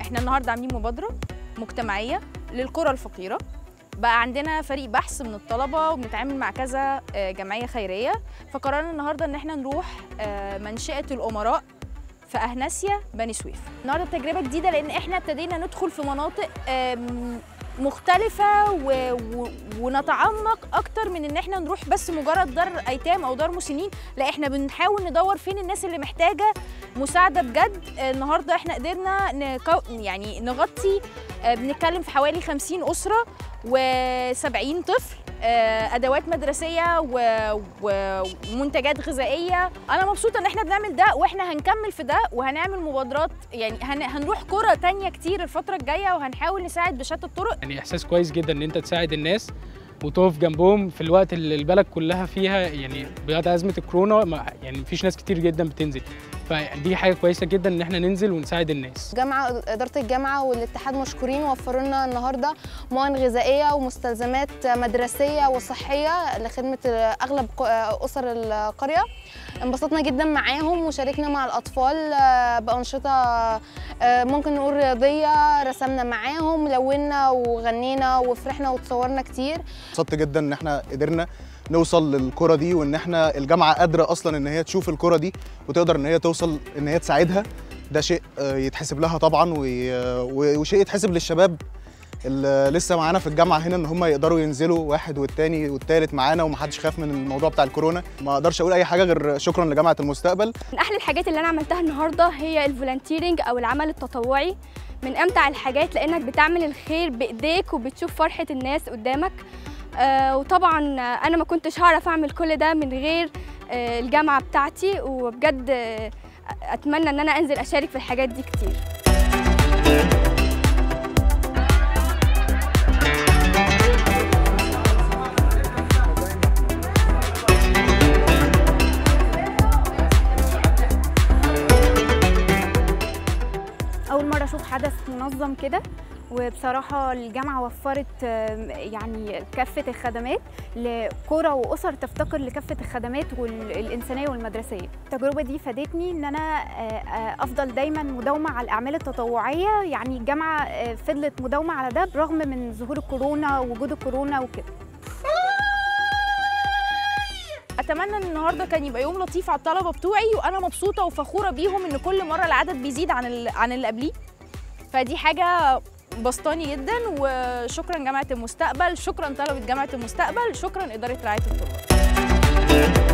إحنا النهارده عاملين مبادرة مجتمعية للقرى الفقيرة. بقى عندنا فريق بحث من الطلبة وبنتعامل مع كذا آه، جمعية خيرية. فقررنا النهارده إن إحنا نروح آه، منشأة الأمراء في أهناسيا بني سويف. النهارده تجربة جديدة لأن إحنا ابتدينا ندخل في مناطق مختلفة و... و... ونتعمق أكتر من إن إحنا نروح بس مجرد دار أيتام أو دار مسنين، لا إحنا بنحاول ندور فين الناس اللي محتاجة مساعدة بجد، النهاردة إحنا قدرنا نكو... يعني نغطي آه، بنتكلم في حوالي 50 أسرة و70 طفل. أدوات مدرسية ومنتجات غذائية. أنا مبسوطة إن إحنا بنعمل ده وإحنا هنكمل في ده وهنعمل مبادرات. يعني هن- هنروح قرى تانية كتير الفترة الجاية وهنحاول نساعد بشتى الطرق. يعني إحساس كويس جدا إن أنت تساعد الناس وتقف جنبهم في الوقت اللي البلد كلها فيها يعني بعد أزمة الكورونا يعني مفيش ناس كتير جدا بتنزل. فدي حاجة كويسة جدا إن إحنا ننزل ونساعد الناس. جامعة إدارة الجامعة والاتحاد مشكورين وفروا لنا النهاردة مواد غذائية ومستلزمات مدرسية وصحية لخدمة أغلب ق- أسر القرية. انبسطنا جدا معاهم وشاركنا مع الأطفال آه، بأنشطة آه، ممكن نقول رياضية رسمنا معاهم لونا وغنينا وفرحنا وتصورنا كتير. انبسطت جدا إن إحنا قدرنا نوصل للكرة دي وإن إحنا الجامعة قادرة أصلا إن هي تشوف الكرة دي وتقدر إن هي توصل إن هي تساعدها ده شيء آه، يتحسب لها طبعا و- وشيء يتحسب للشباب اللي لسه معانا في الجامعة هنا إن هم يقدروا ينزلوا واحد والتاني والتالت معانا ومحدش خاف من الموضوع بتاع الكورونا. ما أقدرش أقول أي حاجة غير شكرا لجامعة المستقبل. من أحلى الحاجات اللي أنا عملتها النهارده هي الفولنتيرنج أو العمل التطوعي. من أمتع الحاجات لأنك بتعمل الخير بإيديك وبتشوف فرحة الناس قدامك. آه وطبعا آه، أنا ما كنتش هعرف أعمل كل ده من غير آه الجامعة بتاعتي وبجد آه أتمنى إن أنا أنزل أشارك في الحاجات دي كتير. أول مرة أشوف حدث منظم كده. وبصراحة الجامعة وفرت يعني كافة الخدمات لقرى وأسر تفتقر لكافة الخدمات وال- الإنسانية والمدرسية. التجربة دي فادتني إن أنا آه، آه، أفضل دايما مداومة على الأعمال التطوعية. يعني الجامعة آه، فضلت مداومة على ده برغم من ظهور الكورونا ووجود الكورونا وكده. أتمنى إن النهارده كان يبقى يوم لطيف على الطلبة بتوعي وأنا مبسوطة وفخورة بيهم إن كل مرة العدد بيزيد عن عن اللي قبليه. فدي حاجة بسطاني جدا وشكرا جامعة المستقبل شكرا طلبة جامعة المستقبل شكرا إدارة رعاية الطلاب.